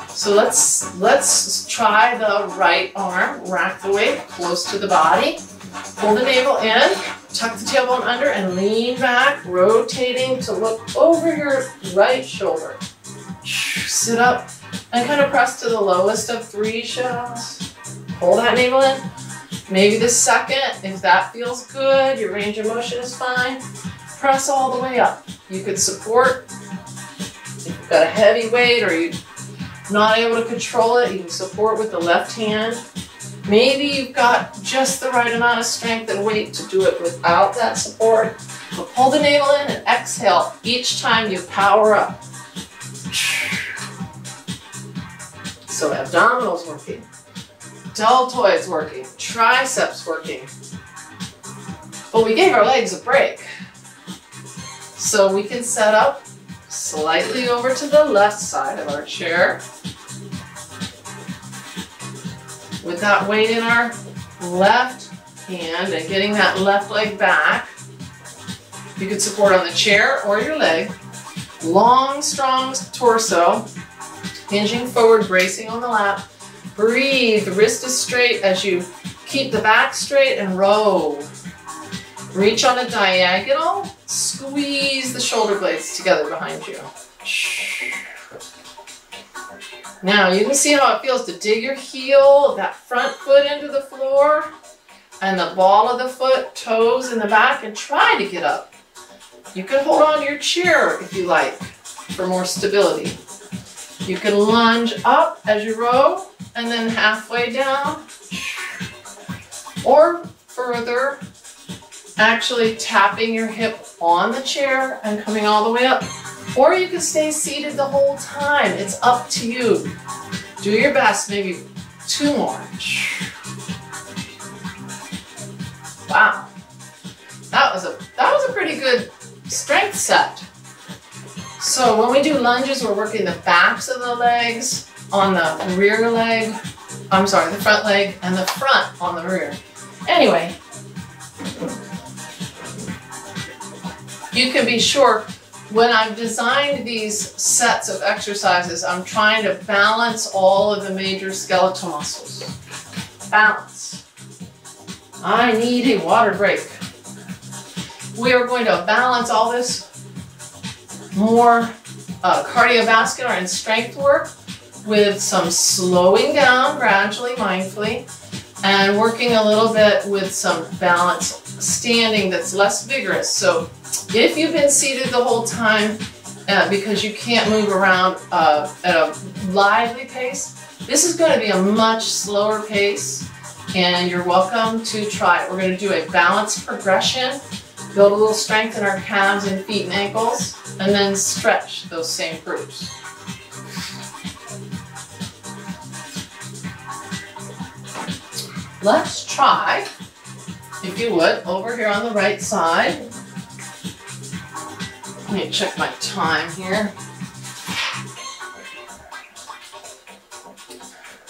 So let's, let's try the right arm, rack the weight close to the body. Pull the navel in, tuck the tailbone under and lean back, rotating to look over your right shoulder. Sit up and kind of press to the lowest of three shells. Pull that navel in. Maybe the second, if that feels good, your range of motion is fine, press all the way up. You could support, if you've got a heavy weight or you're not able to control it, you can support with the left hand Maybe you've got just the right amount of strength and weight to do it without that support. But pull the navel in and exhale each time you power up. So abdominals working, deltoids working, triceps working. But we gave our legs a break. So we can set up slightly over to the left side of our chair with that weight in our left hand and getting that left leg back. You can support on the chair or your leg. Long, strong torso, hinging forward, bracing on the lap. Breathe, the wrist is straight as you keep the back straight and roll. Reach on a diagonal, squeeze the shoulder blades together behind you. Now you can see how it feels to dig your heel, that front foot into the floor, and the ball of the foot, toes in the back, and try to get up. You can hold on to your chair if you like for more stability. You can lunge up as you row and then halfway down or further actually tapping your hip on the chair and coming all the way up. Or you can stay seated the whole time. It's up to you. Do your best, maybe two more. Wow. That was a that was a pretty good strength set. So when we do lunges, we're working the backs of the legs on the rear leg. I'm sorry, the front leg and the front on the rear. Anyway, you can be sure when I've designed these sets of exercises, I'm trying to balance all of the major skeletal muscles. Balance. I need a water break. We are going to balance all this more uh, cardiovascular and strength work with some slowing down gradually, mindfully, and working a little bit with some balance standing that's less vigorous. So if you've been seated the whole time uh, because you can't move around uh, at a lively pace, this is going to be a much slower pace and you're welcome to try it. We're going to do a balanced progression, build a little strength in our calves and feet and ankles, and then stretch those same groups. Let's try, if you would, over here on the right side. Let me check my time here.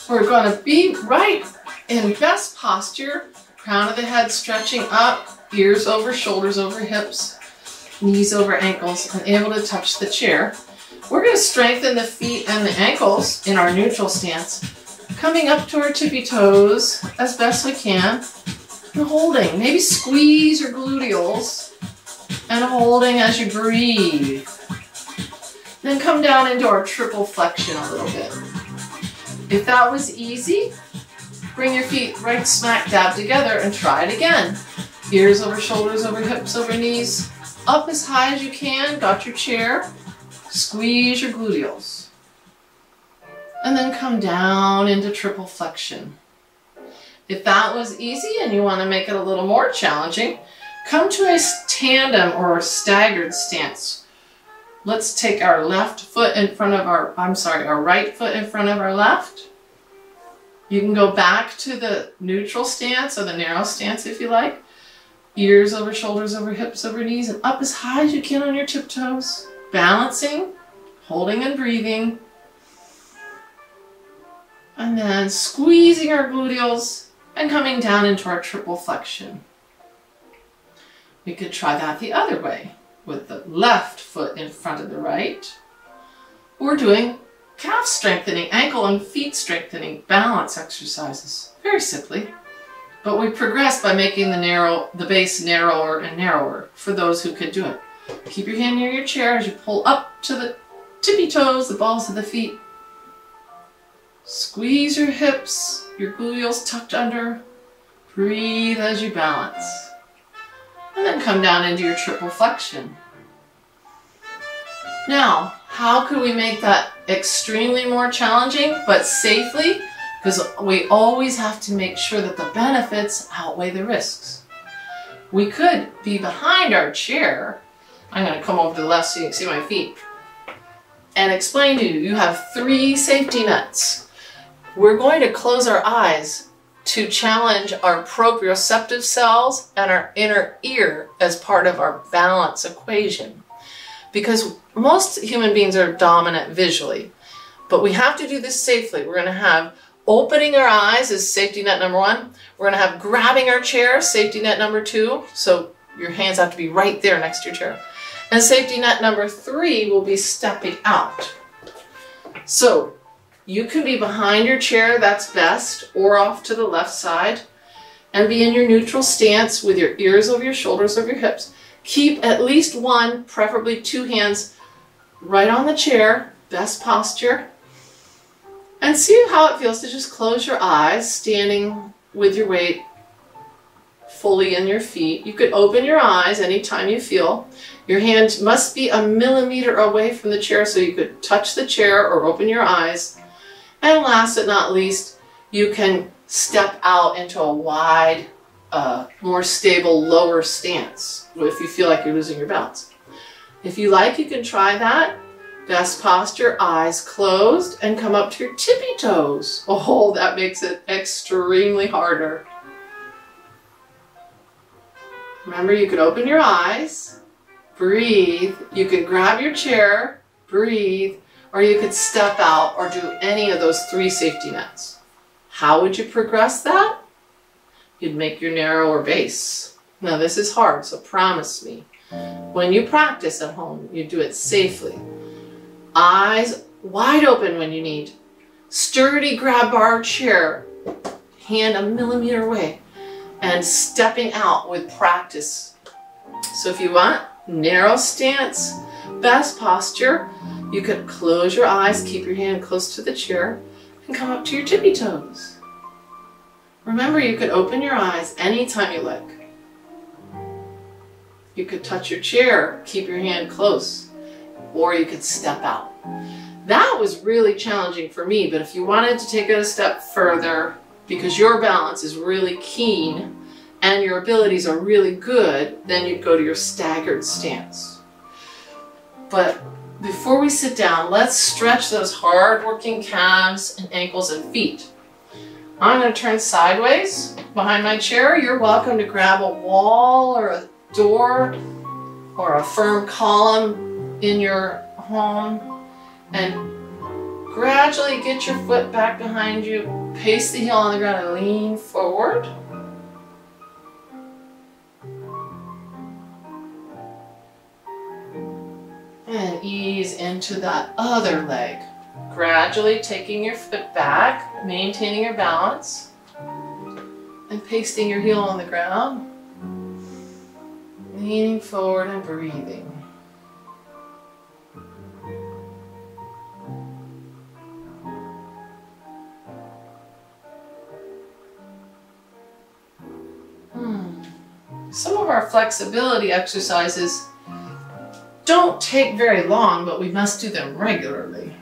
We're going to be right in best posture, crown of the head stretching up, ears over, shoulders over hips, knees over ankles, and able to touch the chair. We're going to strengthen the feet and the ankles in our neutral stance, coming up to our tippy toes as best we can, and holding. Maybe squeeze your gluteals, and holding as you breathe. Then come down into our triple flexion a little bit. If that was easy, Bring your feet right smack dab together and try it again. Ears over shoulders, over hips, over knees. Up as high as you can, got your chair. Squeeze your gluteals. And then come down into triple flexion. If that was easy and you want to make it a little more challenging, come to a tandem or a staggered stance. Let's take our left foot in front of our, I'm sorry, our right foot in front of our left. You can go back to the neutral stance or the narrow stance if you like. Ears over shoulders, over hips, over knees, and up as high as you can on your tiptoes. Balancing, holding and breathing. And then squeezing our gluteals and coming down into our triple flexion. We could try that the other way with the left foot in front of the right. We're doing calf strengthening, ankle and feet strengthening, balance exercises. Very simply. But we progress by making the narrow, the base narrower and narrower for those who could do it. Keep your hand near your chair as you pull up to the tippy toes, the balls of the feet. Squeeze your hips, your gluteals tucked under. Breathe as you balance. And then come down into your triple flexion. Now, how could we make that extremely more challenging, but safely? Because we always have to make sure that the benefits outweigh the risks. We could be behind our chair. I'm going to come over to the left so you can see my feet. And explain to you, you have three safety nets. We're going to close our eyes to challenge our proprioceptive cells and our inner ear as part of our balance equation because most human beings are dominant visually, but we have to do this safely. We're going to have opening our eyes is safety net number one. We're going to have grabbing our chair, safety net number two. So your hands have to be right there next to your chair. And safety net number three will be stepping out. So you can be behind your chair, that's best, or off to the left side. and be in your neutral stance with your ears over your shoulders over your hips. Keep at least one, preferably two hands right on the chair, best posture. And see how it feels to just close your eyes, standing with your weight fully in your feet. You could open your eyes anytime you feel. Your hand must be a millimeter away from the chair so you could touch the chair or open your eyes. And last but not least, you can step out into a wide, uh, more stable, lower stance if you feel like you're losing your balance. If you like, you can try that. Best posture, eyes closed, and come up to your tippy toes. Oh, that makes it extremely harder. Remember, you could open your eyes, breathe. You could grab your chair, breathe, or you could step out or do any of those three safety nets. How would you progress that? You'd make your narrower base. Now this is hard, so promise me. When you practice at home, you do it safely. Eyes wide open when you need. Sturdy grab bar chair, hand a millimeter away, and stepping out with practice. So if you want, narrow stance, best posture, you could close your eyes, keep your hand close to the chair, and come up to your tippy toes. Remember, you could open your eyes anytime you like. You could touch your chair, keep your hand close, or you could step out. That was really challenging for me, but if you wanted to take it a step further, because your balance is really keen and your abilities are really good, then you'd go to your staggered stance. But before we sit down, let's stretch those hard-working calves and ankles and feet. I'm going to turn sideways behind my chair. You're welcome to grab a wall or a door or a firm column in your home and gradually get your foot back behind you, pace the heel on the ground and lean forward. And ease into that other leg. Gradually taking your foot back, maintaining your balance, and pasting your heel on the ground. Leaning forward and breathing. Some of our flexibility exercises don't take very long, but we must do them regularly.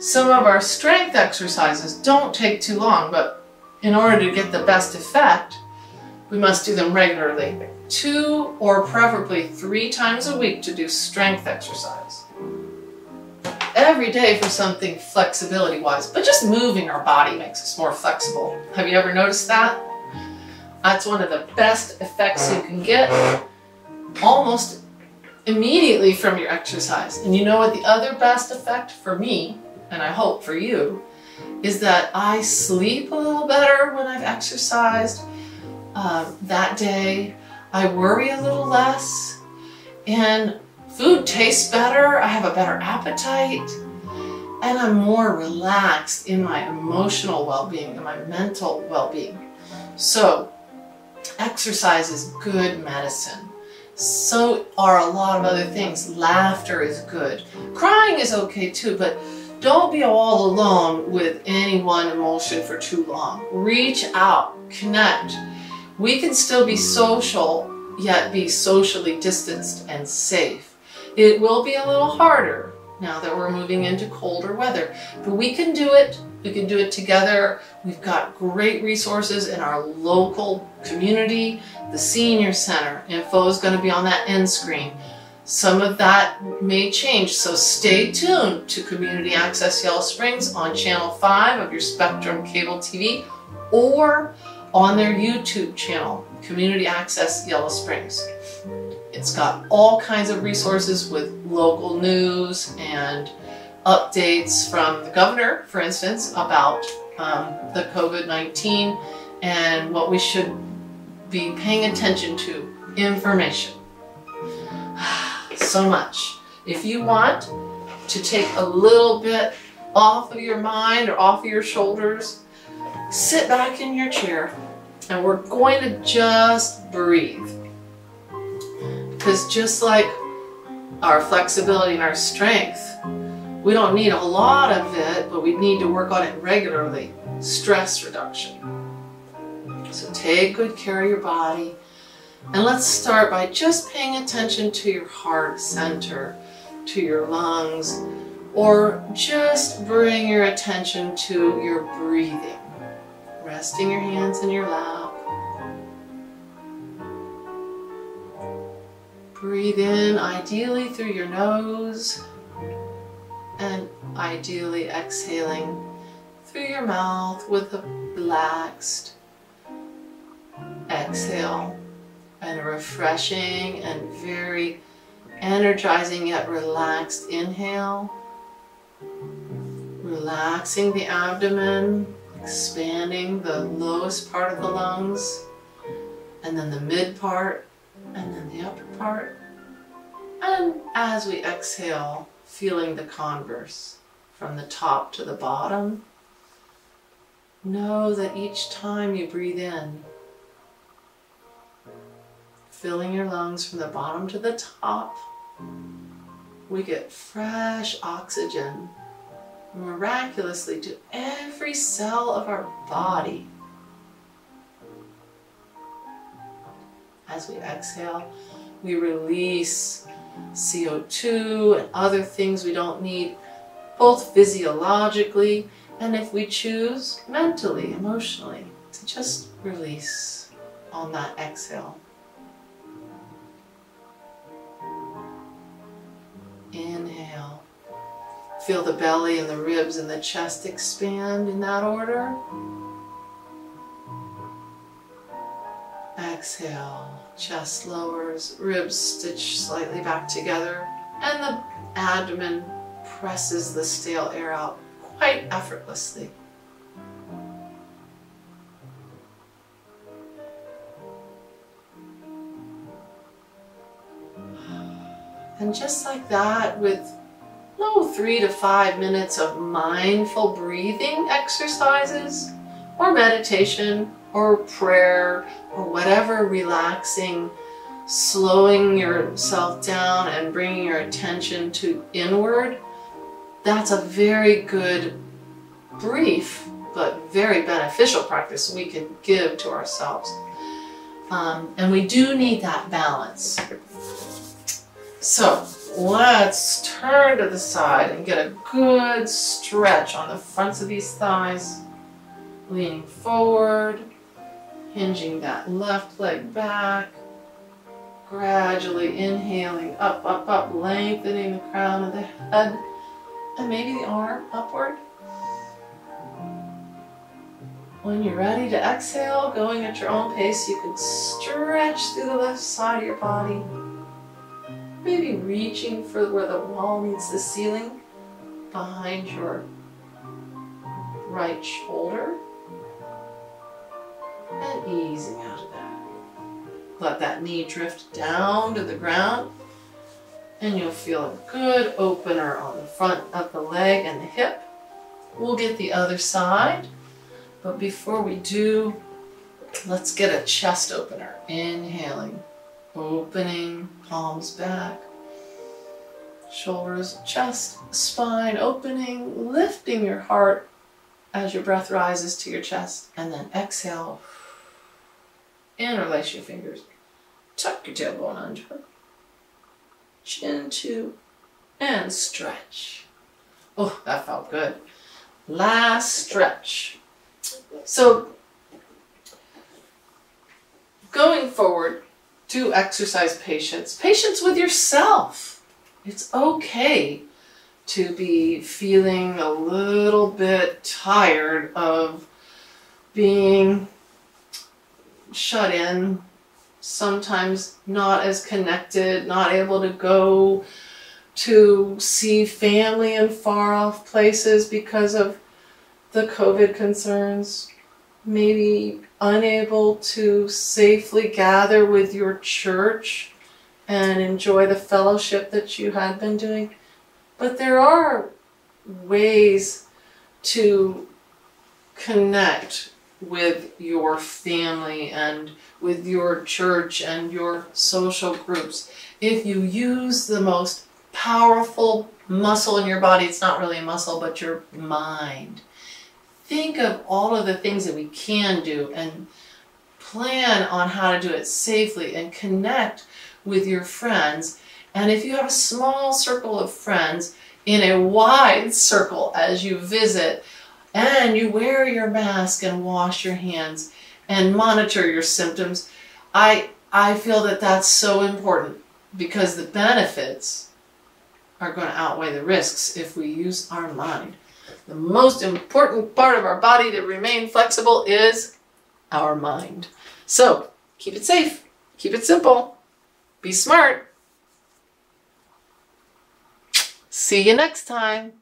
Some of our strength exercises don't take too long, but in order to get the best effect, we must do them regularly. Two or preferably three times a week to do strength exercise. Every day for something flexibility wise, but just moving our body makes us more flexible. Have you ever noticed that? That's one of the best effects you can get almost immediately from your exercise. And you know what the other best effect for me, and I hope for you, is that I sleep a little better when I've exercised um, that day. I worry a little less and food tastes better. I have a better appetite and I'm more relaxed in my emotional well-being and my mental well-being. So exercise is good medicine. So are a lot of other things. Laughter is good. Crying is okay too, but don't be all alone with any one emotion for too long. Reach out, connect. We can still be social, yet be socially distanced and safe. It will be a little harder now that we're moving into colder weather, but we can do it. We can do it together. We've got great resources in our local community, the Senior Center. Info is going to be on that end screen. Some of that may change, so stay tuned to Community Access Yellow Springs on Channel 5 of your Spectrum Cable TV or on their YouTube channel, Community Access Yellow Springs. It's got all kinds of resources with local news and updates from the governor, for instance, about um, the COVID-19 and what we should be paying attention to, information so much. If you want to take a little bit off of your mind or off of your shoulders, sit back in your chair, And we're going to just breathe. Because just like our flexibility and our strength, we don't need a lot of it, but we need to work on it regularly. Stress reduction. So take good care of your body. And let's start by just paying attention to your heart center, to your lungs, or just bring your attention to your breathing. Resting your hands in your lap. Breathe in, ideally through your nose, and ideally exhaling through your mouth with a relaxed exhale and a refreshing and very energizing yet relaxed inhale. Relaxing the abdomen, expanding the lowest part of the lungs, and then the mid part, and then the upper part. And as we exhale, feeling the converse from the top to the bottom. Know that each time you breathe in, filling your lungs from the bottom to the top, we get fresh oxygen miraculously to every cell of our body. As we exhale, we release CO2 and other things we don't need, both physiologically and if we choose, mentally, emotionally, to just release on that exhale. Inhale. Feel the belly and the ribs and the chest expand in that order. Exhale. Chest lowers, ribs stitch slightly back together, and the abdomen presses the stale air out quite effortlessly. And just like that, with no three to five minutes of mindful breathing exercises, or meditation, or prayer, or whatever relaxing, slowing yourself down and bringing your attention to inward, that's a very good, brief, but very beneficial practice we can give to ourselves. Um, and we do need that balance. So let's turn to the side and get a good stretch on the fronts of these thighs. Leaning forward, hinging that left leg back. Gradually inhaling up, up, up, lengthening the crown of the head and maybe the arm upward. When you're ready to exhale, going at your own pace, you can stretch through the left side of your body. Maybe reaching for where the wall meets the ceiling behind your right shoulder. And easing out of that. Let that knee drift down to the ground. And you'll feel a good opener on the front of the leg and the hip. We'll get the other side. But before we do, let's get a chest opener. Inhaling. Opening, palms back, shoulders, chest, spine opening, lifting your heart as your breath rises to your chest, and then exhale. Interlace your fingers. Tuck your tailbone under. Chin to, and stretch. Oh, that felt good. Last stretch. So, going forward, do exercise patience. Patience with yourself. It's okay to be feeling a little bit tired of being shut in, sometimes not as connected, not able to go to see family in far off places because of the COVID concerns, maybe unable to safely gather with your church and enjoy the fellowship that you had been doing. But there are ways to connect with your family and with your church and your social groups. If you use the most powerful muscle in your body, it's not really a muscle, but your mind. Think of all of the things that we can do and plan on how to do it safely and connect with your friends. And if you have a small circle of friends, in a wide circle as you visit, and you wear your mask and wash your hands and monitor your symptoms, I, I feel that that's so important because the benefits are going to outweigh the risks if we use our mind. The most important part of our body to remain flexible is our mind. So keep it safe, keep it simple, be smart. See you next time.